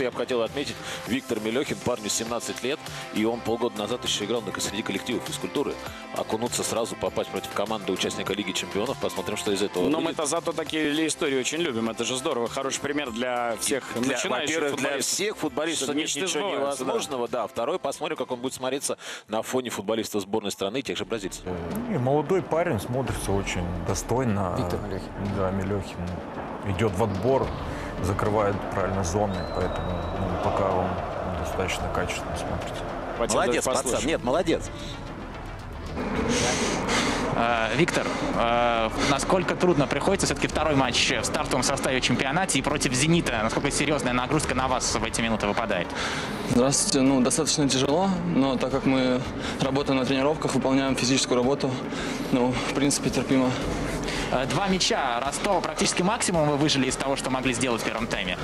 я бы хотел отметить Виктор Мелехин, парню 17 лет, и он полгода назад еще играл на среди коллективов физкультуры. Окунуться сразу, попасть против команды участника Лиги Чемпионов, посмотрим, что из этого Но выйдет. мы-то зато такие истории очень любим. Это же здорово. Хороший пример для всех Для- начинающих во-первых, для футболистов. всех футболистов Что нет ничего да. невозможного. Да. Второй, посмотрим, как он будет смотреться на фоне футболистов сборной страны и тех же бразильцев. И молодой парень смотрится очень достойно. Виктор Мелехин. Да, Мелехин идет в отбор, закрывает правильно зоны, поэтому ну, пока он достаточно качественно смотрится. Хотел Молодец, пацан. Нет, молодец. Э, Виктор, э, насколько трудно приходится все-таки второй матч в стартовом составе чемпионате и против «Зенита»? Насколько серьезная нагрузка на вас в эти минуты выпадает? Здравствуйте. Ну, достаточно тяжело, но так как мы работаем на тренировках, выполняем физическую работу, ну, в принципе, терпимо. Э, Два мяча Ростова практически максимум вы выжили из того, что могли сделать в первом тайме.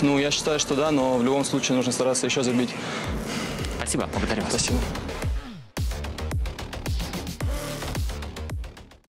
Ну, я считаю, что да, но в любом случае нужно стараться еще забить. Спасибо, благодарю вас. Спасибо.